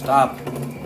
Stop.